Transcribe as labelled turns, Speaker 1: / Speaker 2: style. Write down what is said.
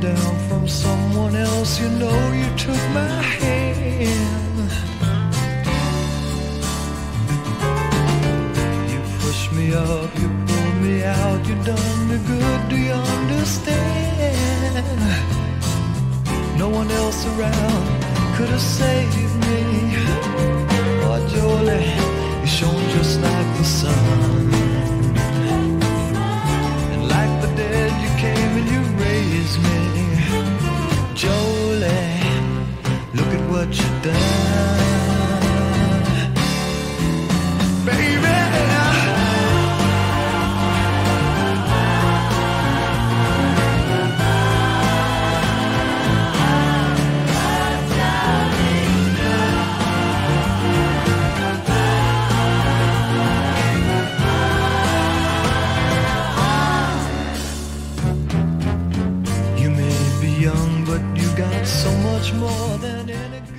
Speaker 1: down from someone else. You know you took my hand. You pushed me up, you pulled me out, you done me good. Do you understand? No one else around could have saved me. Oh, Jolie, you shone just like the sun. but you got so much more than any